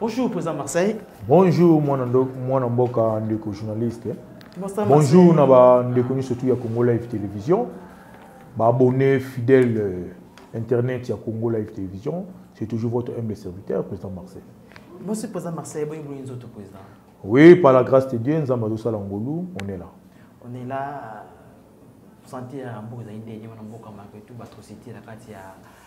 Bonjour, président Marseille. Bonjour, mon mboka ndeko journaliste. Bonjour, naba ndeko surtout ya Congo Live Télévision. Baabonne fidèle euh, internet ya Congo Live Television, c'est toujours votre humble serviteur, président Marcel. Monsieur président Marcel, boye boye nzoto président. Oui, par la grâce de Dieu, nzamba do sala ngolu, on est là. On est là. Euh, santé ya mboka ezali ndenge wana mboka malgré tout baatrocité na kati ya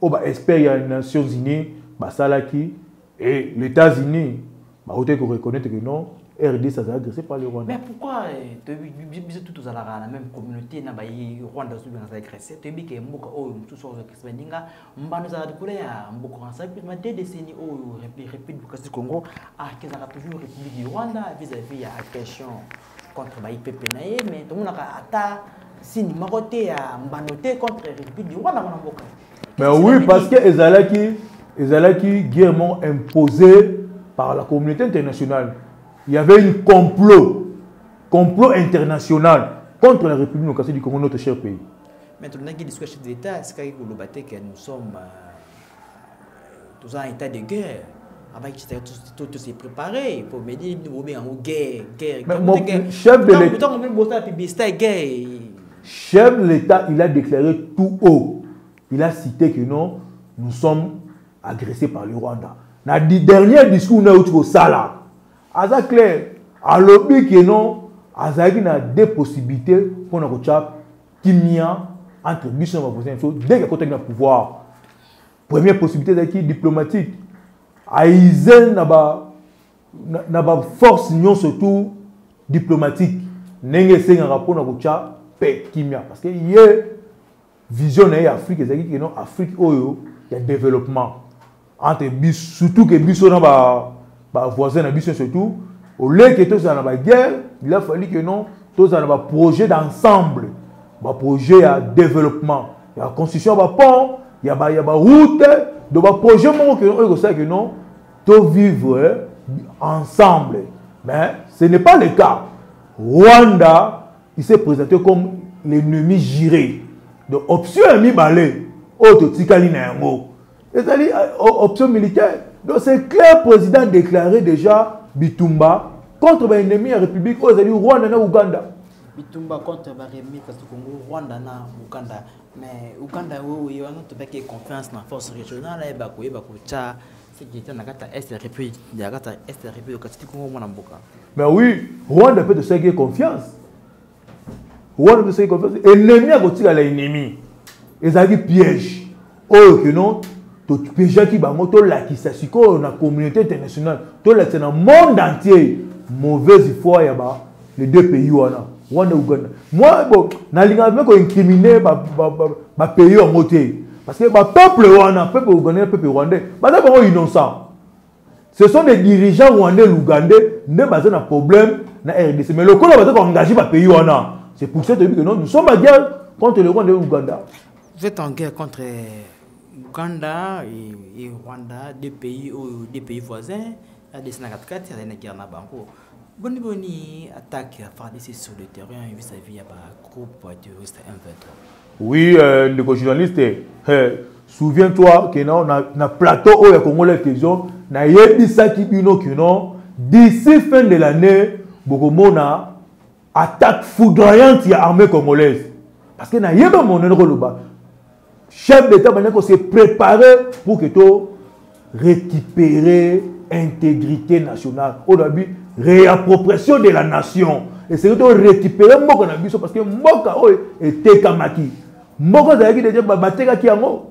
oyo ba experts ya nations unies basalaki e les états unis bautaki koreconnaitre que non RDC azali agressé par le Rwanda. Mais pourquoi eh, biso tout tozalaka na même communauté na ba Rwanda soki na agressé toyebi ke mboka oyo mosusu ozo agressé baninga mbano ezalaka likolo ya mboka wana sala ma deux décennies oyo république du Congo akezaka toujours république du Rwanda vis-à-vis ya agression contre ba IPP na ye mais tomonaka ata sini moko te ya mbano te contre rugby du Rwanda mwana mboka mais oui parce que ezalaki ezalaki guerre moko imposée par la communauté internationale il y avait une complot complot international contre la République démocratique du Congo notre cher pays mais tolingaki discours chef d'état asikaki koloba te que nous sommes euh, toza na état de guerre abaki to se préparer po medi bobenga yango guerre guerre chef de l'état ntango mpe bosala publicité ya guerre chef de l'état il a déclaré tout haut il a cité que non nous sommes agressés par le rwanda na dernier discours na euti kosala aza clair alobi que non azalaki na deux possibilités mpo na kotya kimia entre biso na bavoisin biso dès que akotaki na pouvoir première possibilité ezalaki diplomatique aize na ba na baforce nyonso tout diplomatique ndenge esengaka mpo na kotya pe kimia parce que ye vision na ye ya afrique ezalaki keno afrique oyo ya développement entre biso surtout ke biso na bavoisin na biso surtout oleke tozala na baguerre il a fallu ke non tozala na baprojet d'ensemble baprojet ya développement ya construction ya bapont ya baroute donc baprojet moko ke oyo ekosala ke non tovivre ensemble mais ce n'est pas le cas rwanda il s'est présenté comme l'ennemi giré donc option ya mibale oyo totikali na yango ezali euh, option militaire donc c'est clair président déclaré déjà bitumba contre baennemi ya république oyo ezali rwanda na uganda bitumba contre baremi kasi congo rwanda na uganda mais uganda oyo wana tobaki confiance na force régionale ayeba eh, koyeba kotya sécurité na kati ya est ya république ya kati ya est ya république kasi tikongo mwana mboka mais oui rwanda mpe tosalaki confiance wana toseki confiance enemi akotikala enemi ezalaki piège oyo oh, keno topiejaki bango tolakisa sikoyo na communauté internationale tolakisa na monde entier mauvaise foi ya ba les deux pays wana rwanda uganda moi bon nalingaka mpe koincrimine bapays yango te parce que bapeuple wana peuple ougandais na peuple rwandais baza bango innocent ce sont des dirigeants rwandais lugandais nde baza na problème na rdc mais lokola baza koengage bapays wana c'est pour ça toyebi que non nous sommes en guerre contre le rwanda et l'ouganda vous êtes en guerre contre ouganda et, et rwanda deux pays oyo deux pays voisins adc na katikati azali na guerre na bango Boni boni attaque ya FARDC sur le terrain vis-à-vis ya ba groupe terroriste M23. Oui, euh, ndeko journaliste, euh, souviens-toi que na, na, na plateau oyo ya Congolais Télévision, na yebisaki bino que non, d'ici fin de l'année, bokomona attaque foudroyante ya armée congolaise parce que nayeba monene koloba chef d'état banda ko se préparer pour que to récupérer intégrité nationale oyo nabi réappropriation de la nation esengeli to récupérer mboka na biso parce que mboka oyo etekamaki mboka ezalaki deja batekaki yango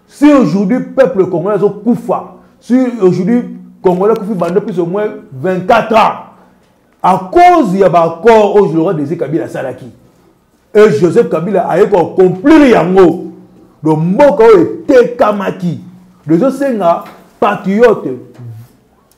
Si aujourd'hui peuple congolais azo kufa, si aujourd'hui congolais kufi bande plus au moins 24 ans à cause ya ba accord au Laurent Désir Kabila salaki. Et Joseph Kabila a yeko accomplir yango. Donc mboka oyo etekamaki. Dezo senga patriote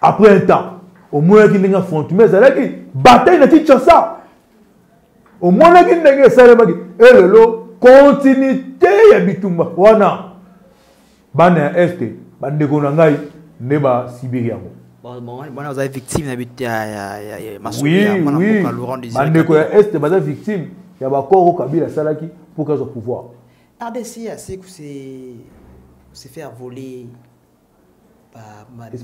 après un temps omonaki ndenge affrontement ezalaki bataille na kinshasa omonaki ndenge esalemaki elelo kontinite ya bitumba wana bana ya este bandeko na ngai nde basibiri yango bana oza victime na bit ya ya ya ya masuli ya mwana mboka Laurent Désiré bandeko ya est baza victime ya bakoro oyo kabila asalaki mpo kazwa pouvoir rdc ya seku se se faire voler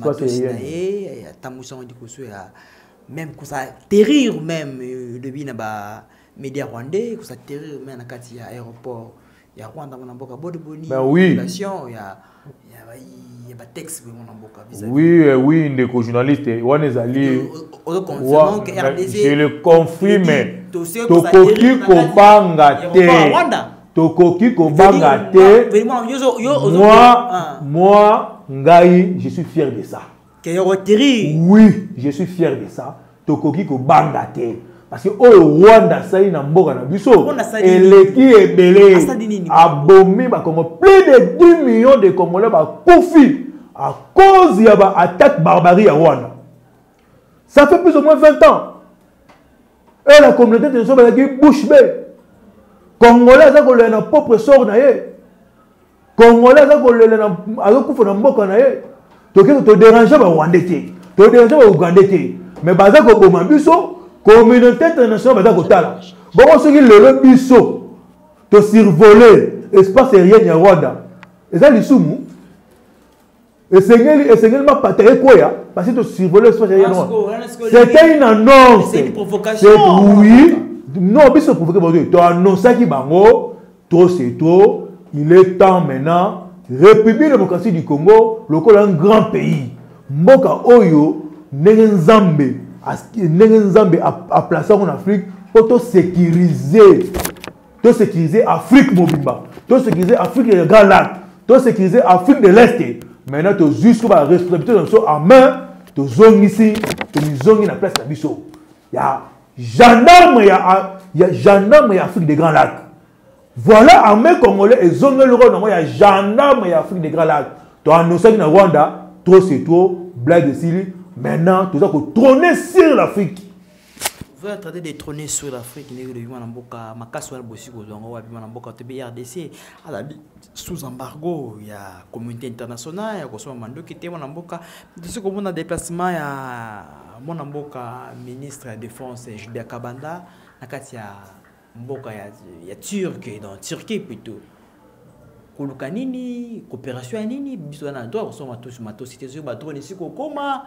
madosi na ye atambwisama liboso ya même kosa terrir même elobi na bamédia rwandais kosa terrir mai na kati ya aéroport ya rwanda mona mboka bodoboni population ya Oui, eh, oui, ndeko journaliste, eh, wana ezali je le confirme tokoki kobanga te tokoki kobanga te moi ah. moi ngai je suis fier de ça oui je suis fier de ça tokoki kobanga te parce que oyo rwanda asali na mboka na biso eleki ebele abomi bakongo plus de 10 millions de congolais bakufi à cause ya baattaque barbarie ya rwanda ça fait plus ou moins 20 ans oyo na communauté te nyonso bazalaki bouche be congolais aza kolela na propre sort na ye congolais aza kolela azokufa na mboka na ye toke toderange barwandais te toderange baougandais te mais baza koboma biso communauté internationale baza kotala bongo soki lelo biso tosurvole espace aérienne ya rwanda eza lisumu esengeli esengeli mapata ekweya parce que tosurvole espace ya yango c'était une annonce c'est oui non biso provoqué bango te toannonsaki bango trop c'est trop il est temps maintenant république démocratie du congo lokola un grand pays mboka oyo ndenge nzambe ndenge nzambe aplace yango na afrique mpo tosécurise to sécuriser afrique mobimba to sécuriser afrique ya grand lac to sécuriser afrique de l'est maintenant tozwi siko baresponsabilité na biso en main tozongisi tomizongi na place na biso ya gendarme ya, ya gendarme ya afrique de grand lac voilà armée congolais ezongeli role nango ya gendarme ya afrique de grand lac toannosaki na rwanda trop c'est trop blague esili maintenant toza kotrone sur l'afrique vous êtes en train de trôner sur l'Afrique ndenge olobi mwana mboka makasi wana bosi kozwa yango wapi mwana mboka tobe rdc azali sous embargo ya communauté internationale ya kosomba mandoki te mwana mboka tosi komona déplacement ya mwana mboka ministre ya défense julia kabanda na kati ya mboka ya, ya turque dans turquie plutôt koluka nini coopération ya nini biso wana droit kosomba matosi te soki badrone esi kokoma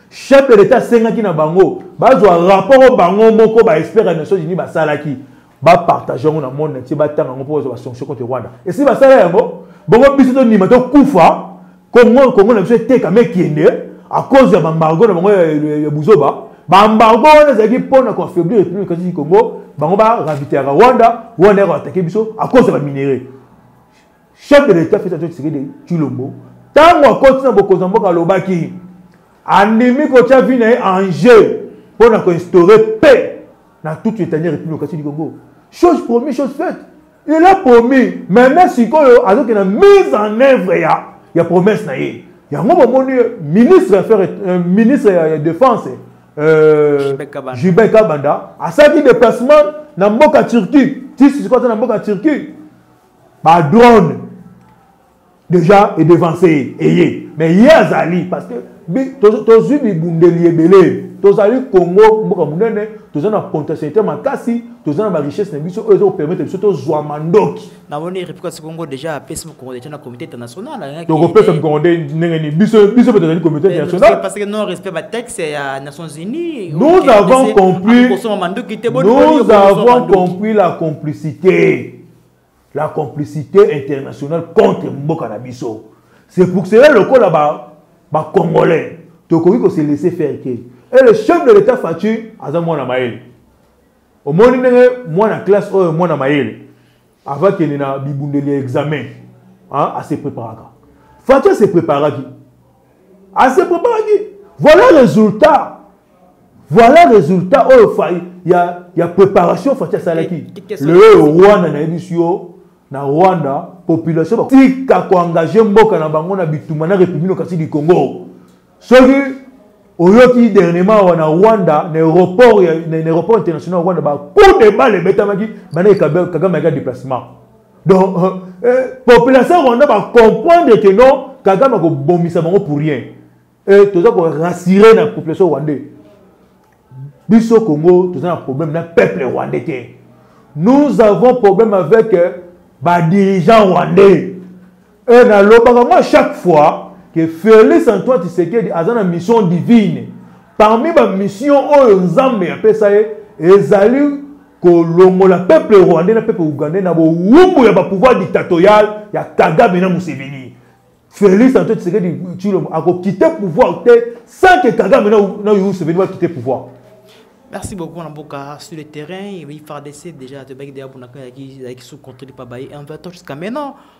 chef de l'etat asengaki na bango bazwa rapport oyo bango moko baexpert ya nations unis basalaki bapartage yango na monde natie batanga yango mpo bazwa basanction contre rwanda esi basala yango bongo biso tondima tokufa kongo kongo na biso eteka mekende a cause ya bambargo na bango ya buzoba bambargo wana ezalaki mpo na koaffaiblir république kasi du congo bango baraviteyaka rwanda rwanda yako atake biso a cause ya baminerai chef de l'État Félix Antoine Tshisekedi Tshilombo ntango akoti na bokonzi ya mboka alobaki andimi kotya vi na ye en jeu mpo na koinstaure paix na toute l'étanie ya république okasi du congo chose promis chose faite il a promis maintenant sikoyo azokende na mise en œuvre ya, ya promesse na ye yango bomoni ministre ya faire euh, ministre ya, ya défense euh, jubin kabanda asalaki déplacement na mboka turquie tisi sikoyo aza na mboka turquie ba drone déjà edevanse ye eye mais ye azali parce que tozwi bibundeli ebele tozali congo mboka monene toza na potentialité makasi toza na barichesse na biso oyo ezokopermettre biso tozwa mandoki namoni replikasi congo déjà apesi mokongo deja na comité international tokopesa mokongo nde ndenge nini biso biso mpe tozali comité international parce que non respect batexte ya nations unies nous avons compris nous avons compris la complicité la complicité internationale contre mboka na biso c'est pour cela lokola ba ba congolais tokoki ko se laisser faire te et le chef de l'état Fatshi aza mwana mayele omoni ndenge mwana classe oyo mwana mayele avant kende na bibundeli ya examen a se préparaka Fatshi se préparaki ase preparaki voilà résultat voilà résultat oyo oh, fai ya, ya préparation fati asalaki lelo rwanda nayebisi yo na rwanda population batika koengage mboka na bango na bitumba na république kasi du congo soki oyoki dernièrement awa na rwanda na aéroport international ya rwanda bakude bale ebetamaki bandaki kagame ayaki ya déplacement donc euh, euh, population rwanda bacomprendre que non kagame akobomisa bango pour rien e toza korassure na population rwandais biso congo toza na problème na peuple rwandais te nous avons problème avec euh, badirigeant rwandais e nalobaka ngo chaque fois ke félix antoine tshisekedi aza na mission divine parmi bamission oyo nzambe apesa ye ezali kolongola peuple rwandais na peuple ougandais na bowumbu ya bapouvoir dictatorial ya kagame na museveni félix antoine tshisekedi tshilombo akokite pouvoir te sans ke kagame na yo museveni bakite pouvoir Merci beaucoup, on a beaucoup sur le terrain. Il faut déjà te baguer pour la qui sous contrôle par Baye. On va jusqu'à maintenant.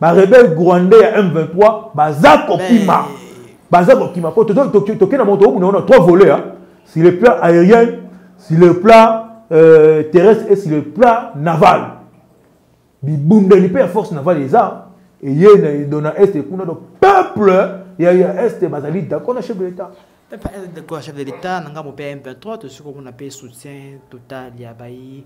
ba rebelle rwandais ya M23 baza kokima baza kokima po toke na moto omuna wana trop volé hein sur le plan aérien sur le plan euh, terrestre et sur le plan naval bibundeli mpe ya force naval eza eye na edo na este kuna donc peuple ya ya este bazali d'accord na chef de l'état euh, chef de l'état na ngambo mpe ya m23 tosi komona mpe soutien total ya bai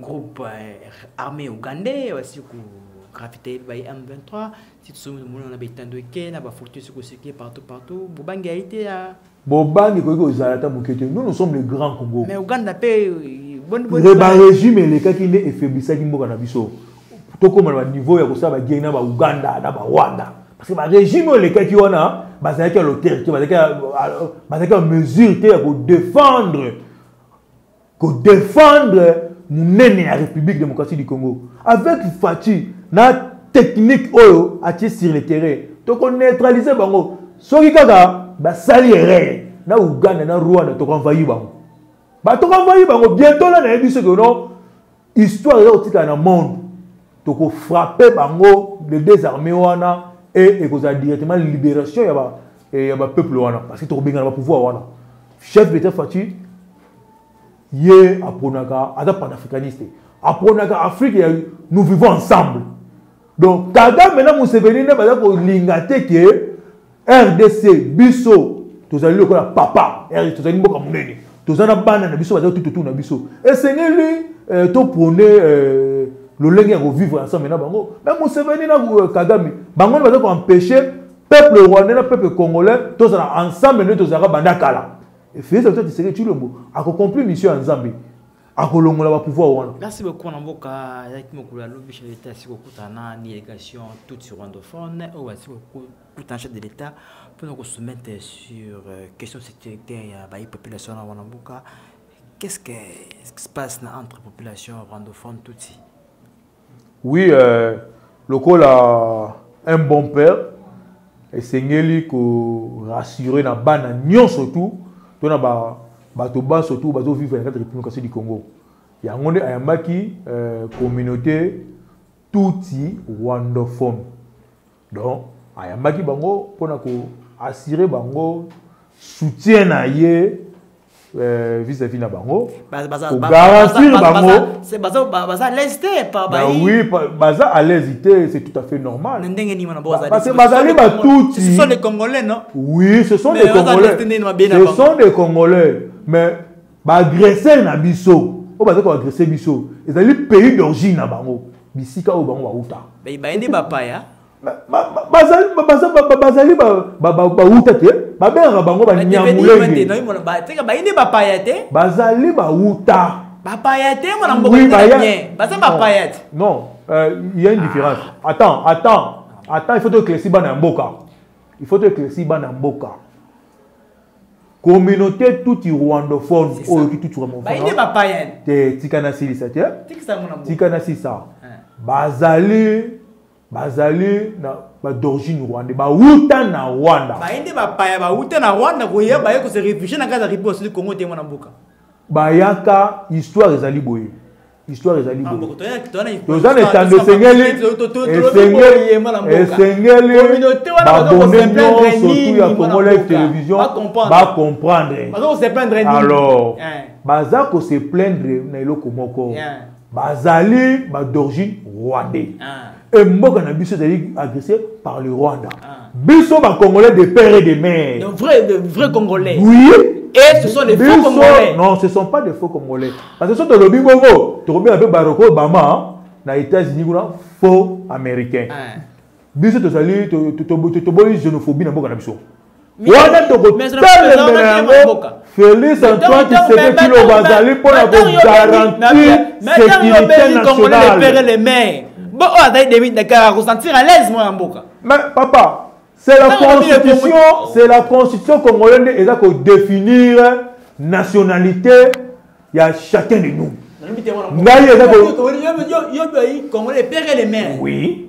groupe euh, armée ougandais basi kogravite baye m23 si tosomi tomona na baetando eke na bafortu esi kosirkule partout partout bobangi aye te ya bobangi ekoki kozala ata moke te nous nous sommes le grand congo mais ouganda mpe euh, barégime elekaki nde efeblisaki mboka na biso tokóma na baniveau ya kosala bagei na bauganda na barwanda parce que barégime oyo elekaki wana bazalaki ya lotere te bazalaki ya mesure te ya kodefendre ko défendre munene ya République démocratique du Congo avec Fatshi na technique oyo atie sur le terrain toko neutraliser bango soki kaka basali erreur na Ouganda na Rwanda toko envahir bango ba toko envahir bango bientôt là na yebi ce que non histoire eza kotikala na monde tokofrappe bango le désarmé wana e ekozala directement libération ya ba eh, ya bapeuple wana parce que tokobengana bapouvoir wana chef d'état fati ye apronaka aza panafricaniste apronaka afrique ya nous vivons ensemble donc kagame na museveni nde baza kolinga te ke rdc biso tozali lokola papa tozali mboka monene toza na bana na biso bazali tututu na biso esengeli eh, toprone eh, lolenge ya kovivre ensemble na bango me moseveni na euh, kagame bango bazali koempeshe peuple rwandais na peuple congolais tozala ensemble nde tozalaka banda kala efeza to tiseke tshilombo akocompli mission ya nzambe akolongola bapouvoir wana merci beaucoup na mboka yazaki mokolo ya lobi chaleta asikokuta na négation toute rwandophone oyo asikokuta tout en chef de l'État pour nous soumettre sur euh, question de sécurité ya bayi population na wana mboka qu'est-ce que ce qui se passe na entre population rwandophone tutsi oui euh, lokola un bon père esengeli ko rassurer na bana nyonso tout to na ba bato banso tout bazo vivre na kati ya république du congo yango nde ayambaki euh, communauté tutsi rwandophone donc ayambaki bango mpo na koassure bango soutien na ye Euh, vis-à-vis na bango kogarantir bangobaza alaise te oui baza alaise te c'est tout à fait normal parce que bazali batuti oui ce sont des congolais ce sont des congolais mais baagresseur na biso oyo bazali koagresse biso ezali pays d'origine na bango bisika oyo bango bauta bayende bapaya bazali bauta te babengaka bango banyamulenge bazali bauta bapaya te mwana mboka baza bapaya te non euh, il y a une différence ah. attends attends attends il faut tokilesi bana ya mboka il faut tokilesi bana ya mboka communauté tuti rwandophone oyo kituti rwandophone te tika nasilisa te tika nasilisa bazali bazali na badorigine rwandais bawuta na rwanda baye nde bapaya bawuta na rwanda koya baye kose réfugie na kati ya république asili congo te mwana mboka bayaka histoire ezali boye histoire ezali ah, toza na etando esengeli esengeli babone nyonso tu ya congo live télévision bacomprendre alors eh. baza kose plaindre na eloko moko eh. bazali badorigine rwandais ah. et mboka na biso ezali agressé par le rwanda ah. biso bacongolais de père et de mère de vrai, de vrai congolais oui et ce sont des faux congolais non ce sont pas des faux congolais parce que so tolobi bongo tokobela mpe baroko obama hein, na états-unis kuna faux américain ah. biso tozali toboli xénophobie na mboka na biso wana tokotalemela yango félix antoine tshisekedi loba azali mpo na kogarantir sécurité nationale bo oyo azali demi na kaka kosentir à l'aise mwana mboka mais papa c'est la constitution c'est la constitution congolaise nde eza kodéfinir nationalité ya chacun de nous ngai eza ko oui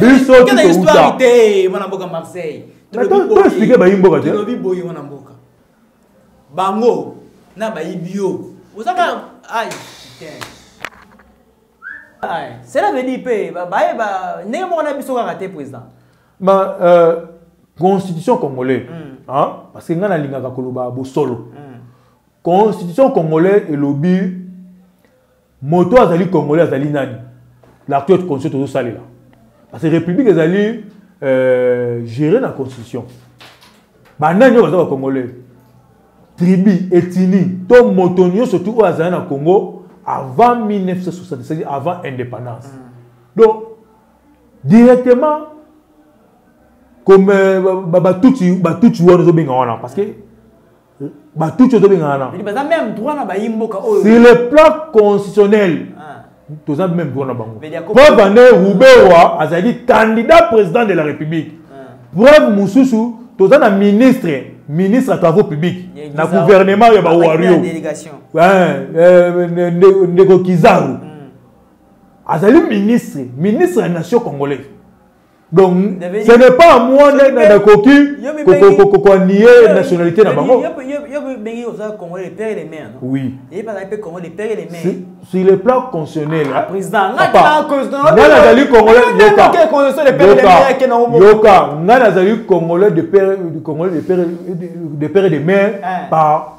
biso tutouta te mwana mboka marseille toexplike bayi mboka te tolobi boye mwana mboka bango na bayibi yo ozaka ai putain cela veut dire mpe baye ndenge moko na biso kaka te président ma euh, constitution congolais mm. hein? parce que ngai nalingaka koloba bosolo mm. constitution congolais elobi moto azali congolais azali nani l'acte de constitution tozosalela parce que république ezali euh, géré na constitution banani oyo baza bacongolais tribu etini to moto nyonso tu oyo azali na congo avant 1960 c'est-à-dire avant indépendance mm. donc directement comme euh, batuti batuti wana ozobenga wana parce que batuti ozobengana na baza même droit na bayi mboka oyo sur le plan constitutionnel ah. toza même droit na bango preuve ane rubewa azalaki candidat président de la république ah. preuve mosusu toza na ministre ministre ya travaux publics na gouvernement ya bawario ndeko kizaru hmm. azali ministre ministre ya nation congolaise donc ce n'est pas moi nde nakoki koanie nationalité na bango oui sur le plan constitutionnel ah, ngai nazali congolaisyoka ngai nazali congolais de père de père de mère eh. par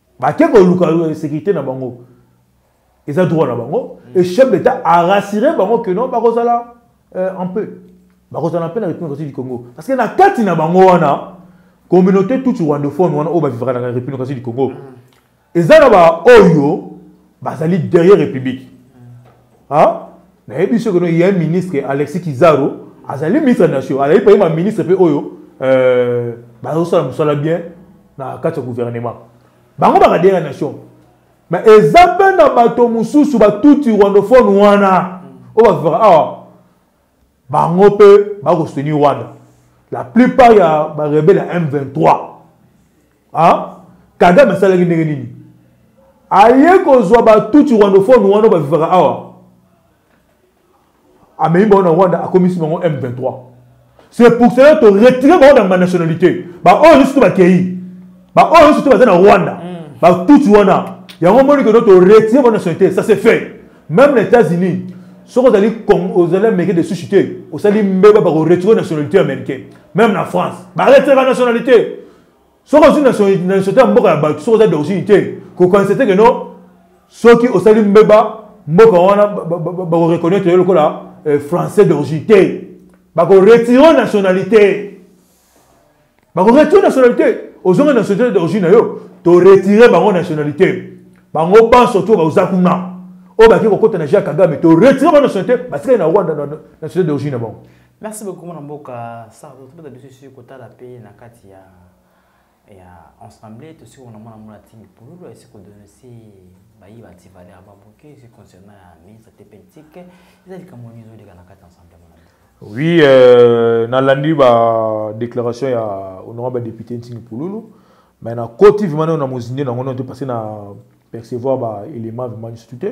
bake koluka euh, sécurité na bango eza droit na bango mm. et chef d'état a rassuré bango que non bakozala euh, un peu bakozala mpe na république du congo parce que na kati na bango wana communauté tutsi rwandophone wana oyo bavivaka na république du congo mm. eza na baoyo bazali derrière république mm. Ah, nayebi soki no ye ministre Alexis Kizaro azali ministre ya nation azali mpe ye baministre mpe oyo euh, bazosala mosala bien na kati ya gouvernement bango bakadela nation me eza mpe na bato mosusu batuti rwandophone wana oyo bavivaka awa bango mpe bako soutenir rwanda la plupart ya barebele ya m23 ah? kagame asalaki ndenge nini aye kozwa batuti rwandophone wana bavivaka awa amemi bango na rwanda akomisi bango m23 c'est pour cela toretire bango na banationalité baoyo nyonso to bakei baoyo nyonso to baza na rwanda mm. batuti wana yango moni keno toretire bango nationalité ça c'est fait Même les États-Unis, soki ozali ozali américain de souche te osali mbeba bakoretire nationalité américaine même na france baretire ba nationalité soki ozwi nationalité ya mboka ya bato soki oza d'origine te kokanisa te keno soki osali mbeba mboka wana bakoreconnaitre yo lokola euh, français d'origine te bakoretire nationalité bakoki to nationalité ozonga nationalité d'origine na yo toretire bango nationalité bango banso to baoza kuna oyo bake kokota na jacques kagame toretire bango nationalité batikali na rwanda nationalité d'origine na bango merci beaucoup mwana mboka sardo tobeta biso esi kotala mpe na kati ya ya ensemble tosi kona mwana mwana ti mipululu esi kodonese bayi bati valeur babuki esi concernant ya ministre te politique eza likambo nini ezoleka na kati ensemble mwana oui euh, nalandi badéclaration ya honorable député ntingi pululu mais nakoti vraimen na mozinde nango nano te parce na percevoir baélément vraimen lisusu te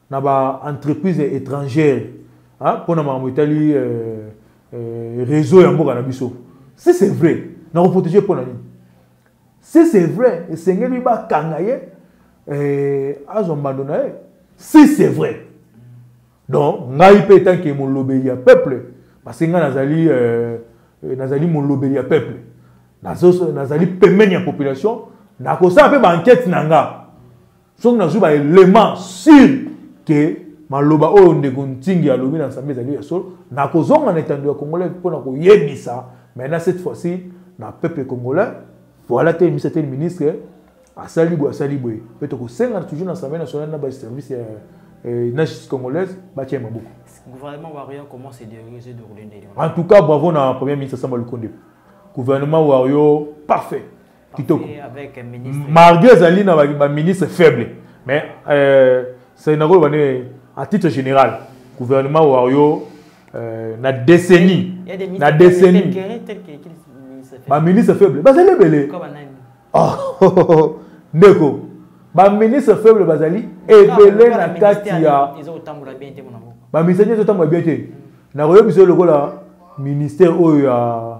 na ba entreprise étrangère ah, mpo na makambo etali euh, euh, réseau ya mboka na biso si c'est vrai na koprotege mpo na nini si c'est vrai esengeli bakanga ye euh, azwa mbando na ye si c'est vrai donc ngai mpe etanke molobeli ya peuple parce que ngai nazali euh, euh, nazali molobeli ya peuple nazali pembeni ya population nakosala mpe bankete na nga soki nazwi ba element sur ke maloba oyo ndeko ntingi alobi na nsambe ezali ya solo nakozonga na etando ya congolais mpo na koyebisa maintenant cette fois-ci na peuple congolais voilà te misa te ministre asali boye asali boye mpe tokosengana toujours na assemblée nationale na baservice ya eh, na justice congolaise batya ye maboko en tout cas bravo na premier ministre samba lukonde gouvernement wario parfait kitoko malgré ezali na baministre faible mais euh, c'est na koloba nde à titre général gouvernement wario euh, na décennie na décennie baministre faible bazali ebele oh, ndeko baministre faible bazali ebele na kati ya baministre nyonso otambola bien te nakoyebisa yo lokola ministère oyo ya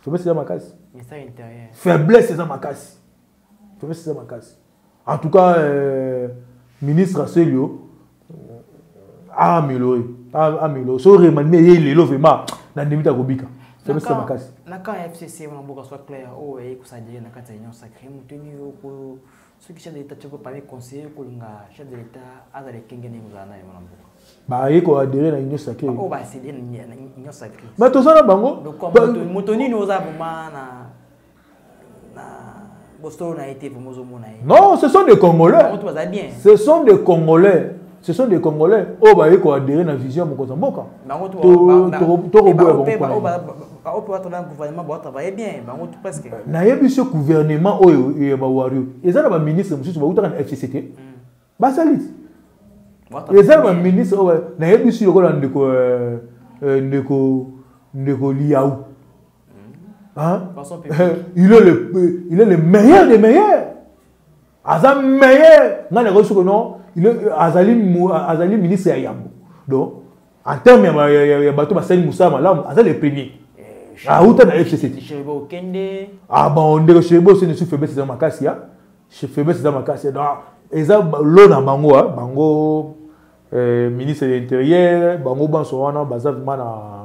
faiblesse eza makasi faiblesse eza makasi faiblesse eza makasi en tout cas euh, ministre aselio aaméliorer aaméliorer so remanime ye lelo vraiment na ndimi ta kobika faiblesse eza makasi na camp ya fcc wana boka soit clair oyo oh, eye kosadire na kati ya union sacré motuni yo soki chef de l'état toko parmi conseiller kolinga chef de l'état azala ekenge ndenge ozala naye mwana mboka baye koadere na union sacré oyo basede na union sacré mais toza na bango moto nini oza vrema na bosolo na ye te vrema ozomona ye non ce sont des congolais ce sont des congolais ce sont des congolais oyo baye koadere na vision ya mokonzi ya mboka tokoboya nayebi biso gouvernement oyo ya bawario eza na baministre mosusu bautaka na fcc te basali eza na baministre oyo nayebi biso lokola ndeko euh, euh, ndeko ndeko liau hmm. euh, il est le meilleur des meilleurs aza meilleur ngai nakoki soki no azali azali ministre ya yambo donc en terme ya bato basali mosala malamu aza le premier awuta eh, ah, na fcct ah, bon ndeko shebo oseni su faiblesse eza makasi ya faiblesse eza makasi donc eza lo na bango bango eh, ministre de l'intérieur bango banso wana baza vraimen na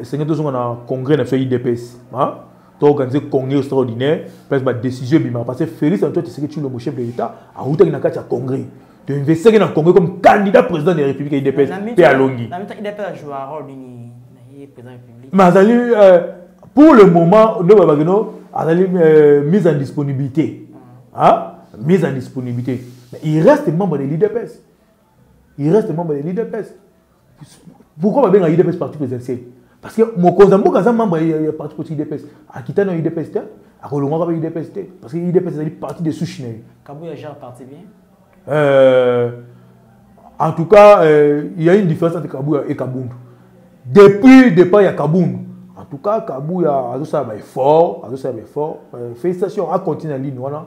esengeli tozonga na congrès na biso ya idps toorganize congrès extraordinaire place badécision ebimaka parce que félix antoine tshisekedi tshilombo chef de l'état awutaki na kati ya congrès toinvestaki na congrès comme candidat président de la république ya idps mpe alongi mais azali euh, pour le moment nde bayebaki no azali euh, mise en disponibilité ah. mise en disponibilité mais il reste membre de l'idps il reste membre ya l'idps pourquoi babenga idps parti présidentiel parce que mokonzi ya mboka aza membre ya parti politique idps akita na idps te akolongwaka mpe idps te parce que idps ezali parti de souche na ye kabuya jean parti bien euh, en tout cas euh, il y a une différence entre kabuya et kabundu depuis départ ya kabundu en tout cas kabuya azosala baeffort azosala baeffort euh, félicitation acontinue na ligne wana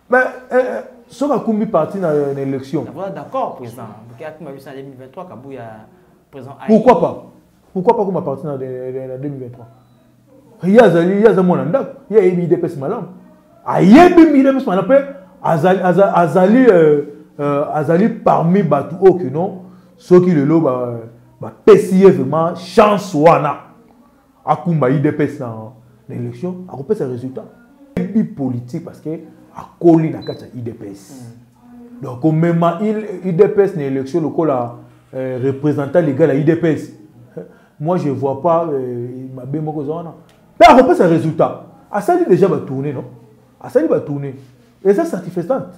Mais eh, eh, soki akumbi parti na, na élection. Voilà d'accord président. Boke akuma bisa 2023 kabuya président. Pourquoi pas? Pourquoi pas kuma parti na, na, na 2023? Ye azali ye aza mwana ndako ye ayebi idps malamu ayebi idps malamu mpe azali, azali, azali, euh, euh, azali parmi bato oyo kino soki lelo bapesi ba ye vraiment chance wana akumba idps na, na élection akopesa résultat ebi politique parce que akoli na kati ya idps mm. donc komema idps na élection lokola euh, représentant légal ya idps moi je vois pas euh, mabe moko eza wana mpe akopesa résultat asali déjà batourne non asali batourne eza satisfaisante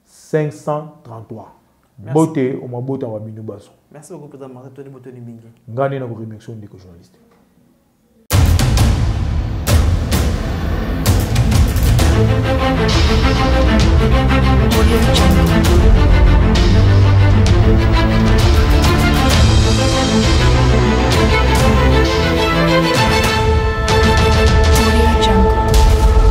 533 bote omabota wa bino baso merci beaucoup président martin toni botoni mingi ngai nde nakoremercie ndeko journaliste Audio Jungle.